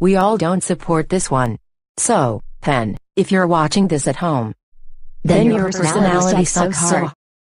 We all don't support this one. So, Pen, if you're watching this at home, then, Then your your personality personality sucks sucks so hard.